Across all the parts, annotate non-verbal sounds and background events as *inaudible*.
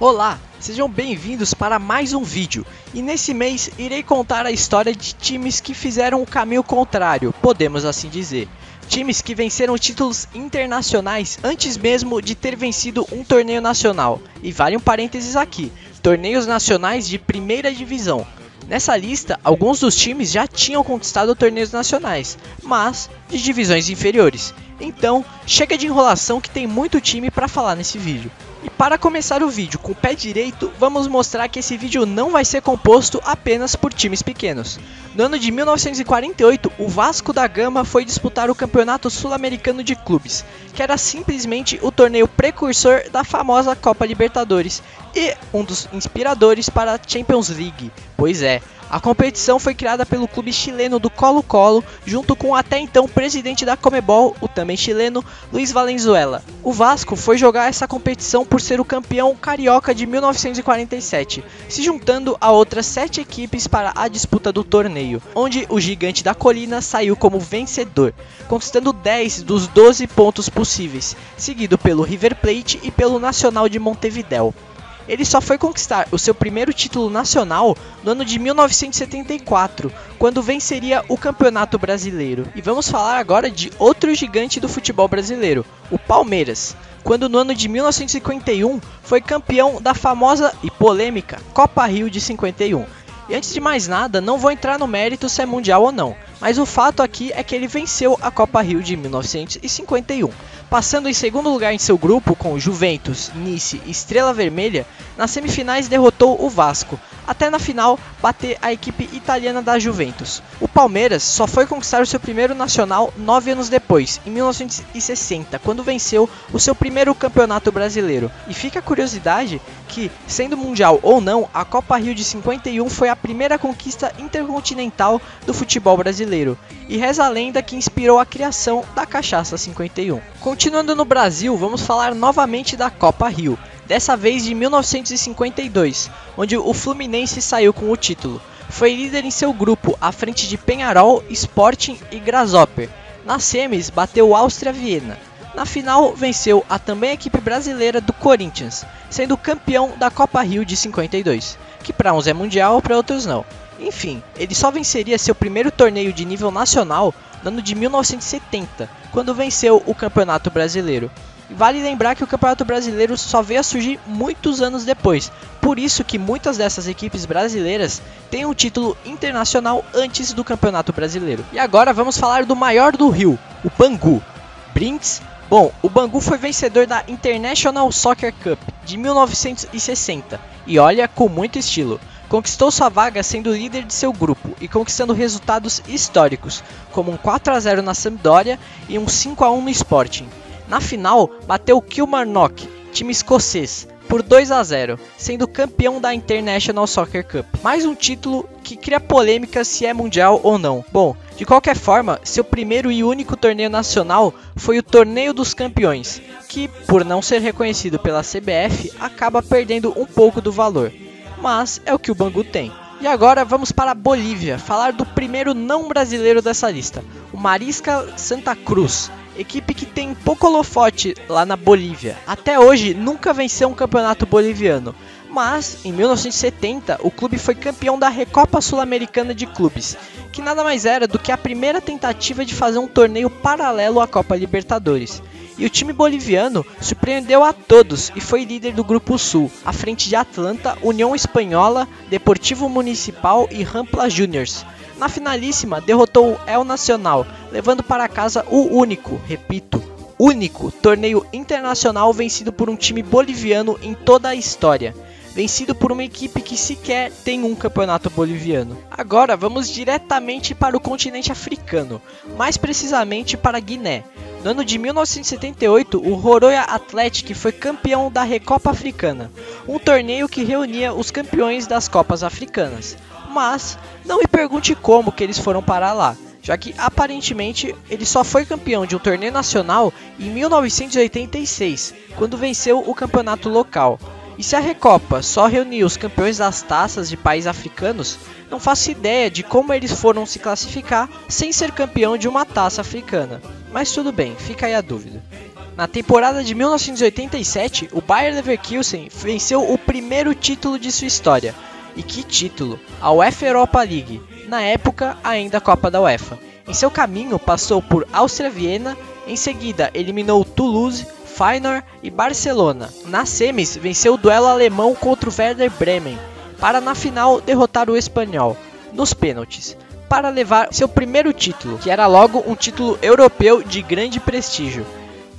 Olá, sejam bem-vindos para mais um vídeo. E nesse mês irei contar a história de times que fizeram o caminho contrário, podemos assim dizer. Times que venceram títulos internacionais antes mesmo de ter vencido um torneio nacional. E vale um parênteses aqui: torneios nacionais de primeira divisão. Nessa lista, alguns dos times já tinham conquistado torneios nacionais, mas de divisões inferiores. Então, chega de enrolação que tem muito time para falar nesse vídeo. E para começar o vídeo com o pé direito, vamos mostrar que esse vídeo não vai ser composto apenas por times pequenos. No ano de 1948, o Vasco da Gama foi disputar o Campeonato Sul-Americano de Clubes, que era simplesmente o torneio precursor da famosa Copa Libertadores e um dos inspiradores para a Champions League. Pois é, a competição foi criada pelo clube chileno do Colo-Colo, junto com até então presidente da Comebol, o também chileno Luiz Valenzuela. O Vasco foi jogar essa competição por ser o campeão carioca de 1947, se juntando a outras sete equipes para a disputa do torneio, onde o gigante da colina saiu como vencedor, conquistando 10 dos 12 pontos possíveis, seguido pelo River Plate e pelo Nacional de Montevideo. Ele só foi conquistar o seu primeiro título nacional no ano de 1974, quando venceria o Campeonato Brasileiro. E vamos falar agora de outro gigante do futebol brasileiro, o Palmeiras quando no ano de 1951 foi campeão da famosa e polêmica Copa Rio de 51. E antes de mais nada, não vou entrar no mérito se é mundial ou não, mas o fato aqui é que ele venceu a Copa Rio de 1951. Passando em segundo lugar em seu grupo com Juventus, Nice e Estrela Vermelha, nas semifinais derrotou o Vasco, até na final bater a equipe italiana da Juventus. O Palmeiras só foi conquistar o seu primeiro nacional nove anos depois, em 1960, quando venceu o seu primeiro campeonato brasileiro. E fica a curiosidade que, sendo mundial ou não, a Copa Rio de 51 foi a primeira conquista intercontinental do futebol brasileiro. E reza a lenda que inspirou a criação da Cachaça 51. Continuando no Brasil, vamos falar novamente da Copa Rio dessa vez de 1952, onde o Fluminense saiu com o título. Foi líder em seu grupo, à frente de Penharol, Sporting e Grasshopper. Nas semis, bateu Áustria Viena. Na final, venceu a também equipe brasileira do Corinthians, sendo campeão da Copa Rio de 52, que para uns é mundial, para outros não. Enfim, ele só venceria seu primeiro torneio de nível nacional no ano de 1970, quando venceu o Campeonato Brasileiro. Vale lembrar que o Campeonato Brasileiro só veio a surgir muitos anos depois, por isso que muitas dessas equipes brasileiras têm um título internacional antes do Campeonato Brasileiro. E agora vamos falar do maior do Rio, o Bangu. Brinks Bom, o Bangu foi vencedor da International Soccer Cup de 1960 e olha com muito estilo. Conquistou sua vaga sendo líder de seu grupo e conquistando resultados históricos, como um 4 a 0 na Sampdoria e um 5 a 1 no Sporting. Na final, bateu Kilmarnock, time escocês, por 2 a 0, sendo campeão da International Soccer Cup. Mais um título que cria polêmica se é mundial ou não. Bom, de qualquer forma, seu primeiro e único torneio nacional foi o Torneio dos Campeões, que, por não ser reconhecido pela CBF, acaba perdendo um pouco do valor. Mas é o que o Bangu tem. E agora vamos para a Bolívia, falar do primeiro não brasileiro dessa lista, o Marisca Santa Cruz, equipe que tem pouco holofote lá na Bolívia. Até hoje nunca venceu um campeonato boliviano, mas em 1970 o clube foi campeão da Recopa Sul-Americana de Clubes, que nada mais era do que a primeira tentativa de fazer um torneio paralelo à Copa Libertadores. E o time boliviano surpreendeu a todos e foi líder do Grupo Sul, à frente de Atlanta, União Espanhola, Deportivo Municipal e Rampla Juniors. Na finalíssima, derrotou o El Nacional, levando para casa o único, repito, único torneio internacional vencido por um time boliviano em toda a história. Vencido por uma equipe que sequer tem um campeonato boliviano. Agora vamos diretamente para o continente africano, mais precisamente para Guiné. No ano de 1978, o Roroya Athletic foi campeão da Recopa Africana, um torneio que reunia os campeões das Copas Africanas mas não me pergunte como que eles foram parar lá, já que aparentemente ele só foi campeão de um torneio nacional em 1986, quando venceu o campeonato local. E se a Recopa só reuniu os campeões das taças de países africanos, não faço ideia de como eles foram se classificar sem ser campeão de uma taça africana. Mas tudo bem, fica aí a dúvida. Na temporada de 1987, o Bayer Leverkusen venceu o primeiro título de sua história. E que título? A UEFA Europa League, na época ainda Copa da UEFA. Em seu caminho passou por Áustria Viena, em seguida eliminou Toulouse, Feyenoord e Barcelona. Na semis venceu o duelo alemão contra o Werder Bremen, para na final derrotar o espanhol, nos pênaltis, para levar seu primeiro título, que era logo um título europeu de grande prestígio.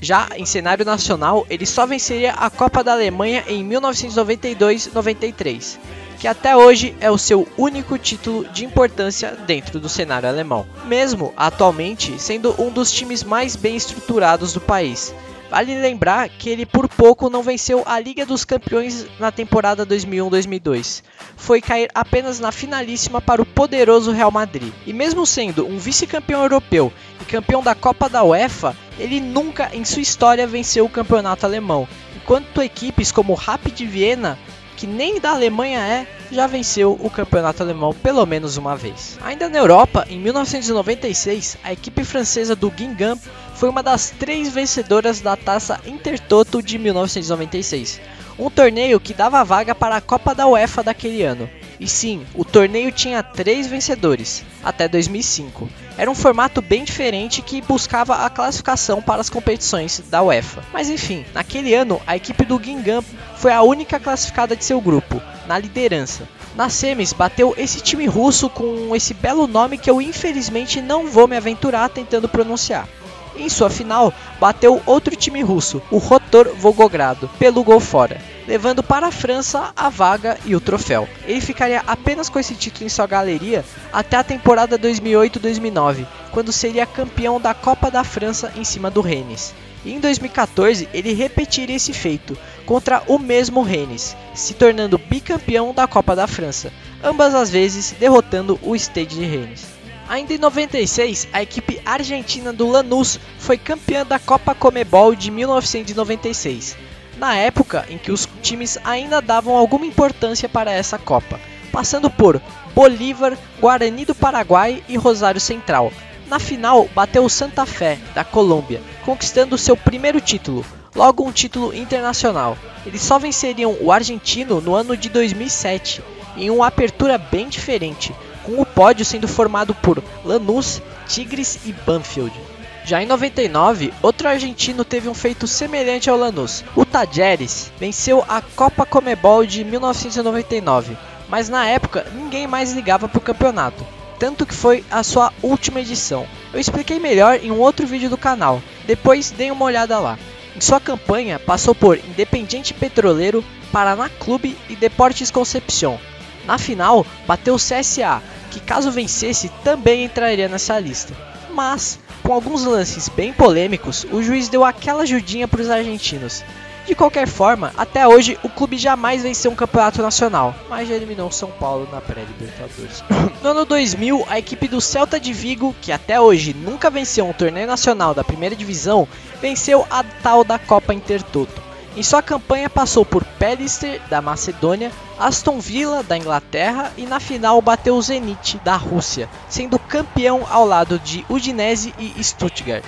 Já em cenário nacional, ele só venceria a Copa da Alemanha em 1992-93, que até hoje é o seu único título de importância dentro do cenário alemão, mesmo atualmente sendo um dos times mais bem estruturados do país. Vale lembrar que ele por pouco não venceu a Liga dos Campeões na temporada 2001-2002. Foi cair apenas na finalíssima para o poderoso Real Madrid. E mesmo sendo um vice-campeão europeu e campeão da Copa da UEFA, ele nunca em sua história venceu o campeonato alemão. Enquanto equipes como Rapid Viena que nem da Alemanha é, já venceu o campeonato alemão pelo menos uma vez. Ainda na Europa, em 1996, a equipe francesa do Guingamp foi uma das três vencedoras da taça Intertoto de 1996, um torneio que dava vaga para a Copa da UEFA daquele ano. E sim, o torneio tinha três vencedores, até 2005. Era um formato bem diferente que buscava a classificação para as competições da UEFA. Mas enfim, naquele ano a equipe do Guingamp foi a única classificada de seu grupo, na liderança. Na semis bateu esse time russo com esse belo nome que eu infelizmente não vou me aventurar tentando pronunciar. Em sua final, bateu outro time russo, o Rotor Volgogrado, pelo gol fora, levando para a França a vaga e o troféu. Ele ficaria apenas com esse título em sua galeria até a temporada 2008-2009, quando seria campeão da Copa da França em cima do Rennes. E em 2014 ele repetiria esse feito contra o mesmo Rennes, se tornando bicampeão da Copa da França, ambas as vezes derrotando o Stade de Rennes. Ainda em 96, a equipe argentina do Lanús foi campeã da Copa Comebol de 1996, na época em que os times ainda davam alguma importância para essa Copa, passando por Bolívar, Guarani do Paraguai e Rosário Central. Na final, bateu o Santa Fé, da Colômbia, conquistando seu primeiro título, logo um título internacional. Eles só venceriam o argentino no ano de 2007, em uma apertura bem diferente, com o pódio sendo formado por Lanús, Tigres e Banfield. Já em 99, outro argentino teve um feito semelhante ao Lanús. O Tajeres venceu a Copa Comebol de 1999, mas na época ninguém mais ligava para o campeonato, tanto que foi a sua última edição. Eu expliquei melhor em um outro vídeo do canal, depois deem uma olhada lá. Em sua campanha, passou por Independiente Petroleiro, Paraná Clube e Deportes Concepción. Na final, bateu o CSA, que caso vencesse também entraria nessa lista. Mas, com alguns lances bem polêmicos, o juiz deu aquela ajudinha para os argentinos. De qualquer forma, até hoje o clube jamais venceu um campeonato nacional, mas já eliminou São Paulo na pré-Libertadores. *coughs* no ano 2000, a equipe do Celta de Vigo, que até hoje nunca venceu um torneio nacional da primeira divisão, venceu a tal da Copa Intertoto. Em sua campanha passou por Pelister da Macedônia, Aston Villa da Inglaterra e na final bateu o Zenit da Rússia, sendo campeão ao lado de Udinese e Stuttgart.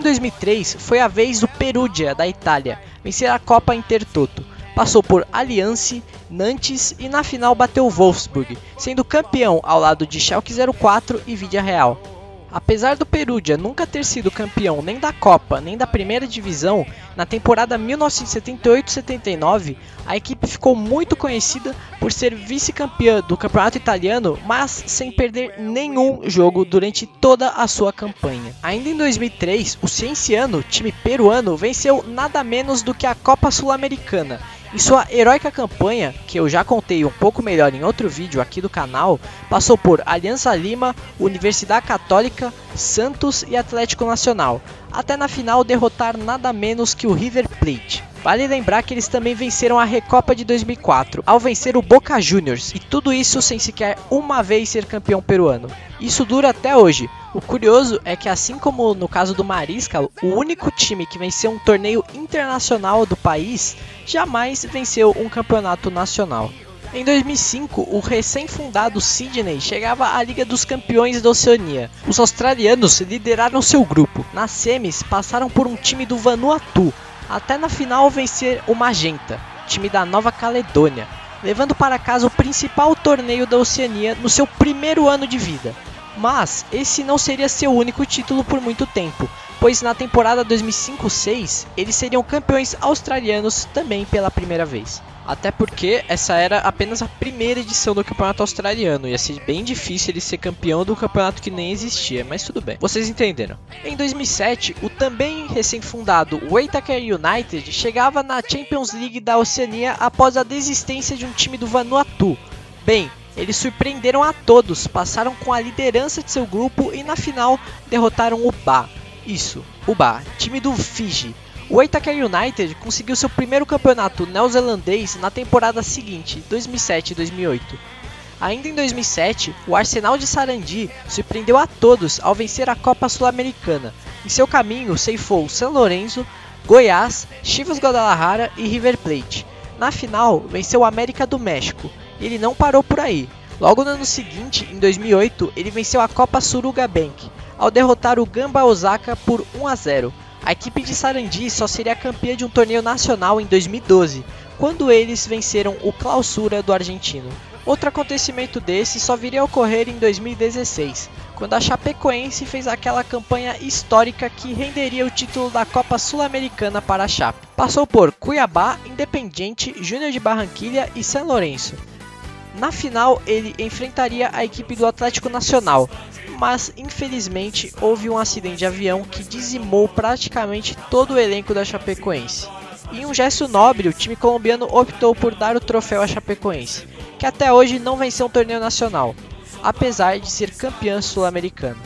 Em 2003 foi a vez do Perugia da Itália vencer a Copa Intertoto. Passou por Allianz, Nantes e na final bateu Wolfsburg, sendo campeão ao lado de Schalke 04 e Vidia Real. Apesar do Perugia nunca ter sido campeão nem da Copa nem da primeira divisão, na temporada 1978-79 a equipe ficou muito conhecida por ser vice-campeã do campeonato italiano, mas sem perder nenhum jogo durante toda a sua campanha. Ainda em 2003, o Cienciano, time peruano, venceu nada menos do que a Copa Sul-Americana em sua heróica campanha, que eu já contei um pouco melhor em outro vídeo aqui do canal, passou por Aliança Lima, Universidade Católica, Santos e Atlético Nacional, até na final derrotar nada menos que o River Plate. Vale lembrar que eles também venceram a Recopa de 2004, ao vencer o Boca Juniors, e tudo isso sem sequer uma vez ser campeão peruano. Isso dura até hoje. O curioso é que, assim como no caso do Mariscal, o único time que venceu um torneio internacional do país jamais venceu um campeonato nacional. Em 2005, o recém-fundado Sydney chegava à Liga dos Campeões da Oceania. Os australianos lideraram seu grupo. Nas semis, passaram por um time do Vanuatu, até na final vencer o Magenta, time da Nova Caledônia, levando para casa o principal torneio da Oceania no seu primeiro ano de vida. Mas esse não seria seu único título por muito tempo, pois na temporada 2005-6 eles seriam campeões australianos também pela primeira vez. Até porque essa era apenas a primeira edição do campeonato australiano. Ia ser bem difícil ele ser campeão do campeonato que nem existia, mas tudo bem. Vocês entenderam. Em 2007, o também recém-fundado Waitakere United chegava na Champions League da Oceania após a desistência de um time do Vanuatu. Bem, eles surpreenderam a todos, passaram com a liderança de seu grupo e na final derrotaram o Ba. Isso, o Ba, time do Fiji o Itaker United conseguiu seu primeiro campeonato neozelandês na temporada seguinte, 2007-2008. Ainda em 2007, o Arsenal de Sarandi surpreendeu a todos ao vencer a Copa Sul-Americana. Em seu caminho, ceifou San Lorenzo, Goiás, Chivas Guadalajara e River Plate. Na final, venceu o América do México. Ele não parou por aí. Logo no ano seguinte, em 2008, ele venceu a Copa Suruga Bank, ao derrotar o Gamba Osaka por 1 a 0. A equipe de Sarandi só seria campeã de um torneio nacional em 2012, quando eles venceram o Clausura do argentino. Outro acontecimento desse só viria a ocorrer em 2016, quando a Chapecoense fez aquela campanha histórica que renderia o título da Copa Sul-Americana para a Chape. Passou por Cuiabá, Independiente, Júnior de Barranquilha e São Lourenço. Na final, ele enfrentaria a equipe do Atlético Nacional, mas infelizmente houve um acidente de avião que dizimou praticamente todo o elenco da Chapecoense. Em um gesto nobre, o time colombiano optou por dar o troféu à Chapecoense, que até hoje não venceu um torneio nacional, apesar de ser campeã sul-americana.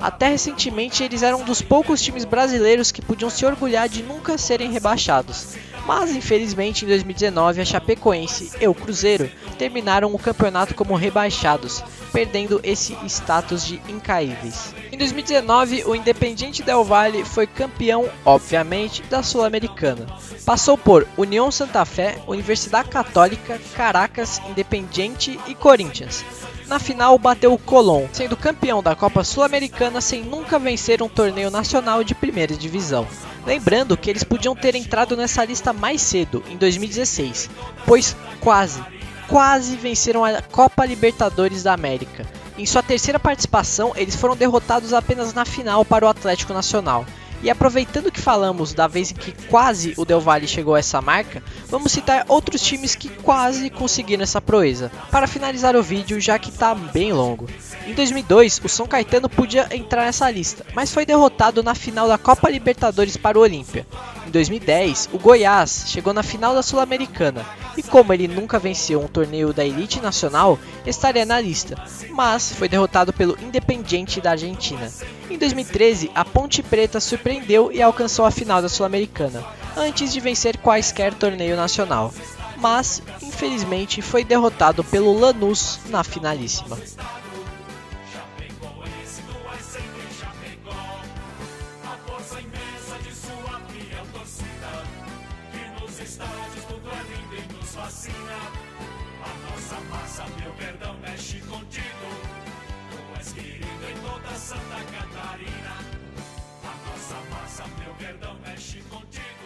Até recentemente, eles eram um dos poucos times brasileiros que podiam se orgulhar de nunca serem rebaixados, mas infelizmente em 2019 a Chapecoense e o Cruzeiro terminaram o campeonato como rebaixados, perdendo esse status de incaíveis. Em 2019, o Independiente Del Valle foi campeão, obviamente, da Sul-Americana. Passou por União Santa Fé, Universidade Católica, Caracas, Independiente e Corinthians. Na final, bateu o Colón, sendo campeão da Copa Sul-Americana sem nunca vencer um torneio nacional de primeira divisão. Lembrando que eles podiam ter entrado nessa lista mais cedo, em 2016, pois quase, quase venceram a Copa Libertadores da América. Em sua terceira participação, eles foram derrotados apenas na final para o Atlético Nacional. E aproveitando que falamos da vez em que quase o Del Valle chegou a essa marca, vamos citar outros times que quase conseguiram essa proeza, para finalizar o vídeo já que está bem longo. Em 2002, o São Caetano podia entrar nessa lista, mas foi derrotado na final da Copa Libertadores para o Olímpia. Em 2010, o Goiás chegou na final da Sul-Americana, e como ele nunca venceu um torneio da elite nacional, estaria na lista, mas foi derrotado pelo Independiente da Argentina. Em 2013, a Ponte Preta surpreendeu e alcançou a final da Sul-Americana, antes de vencer quaisquer torneio nacional, mas infelizmente foi derrotado pelo Lanús na finalíssima. Fascina. A nossa massa, meu perdão, mexe contigo. Tu és querido em toda Santa Catarina. A nossa massa, meu perdão, mexe contigo.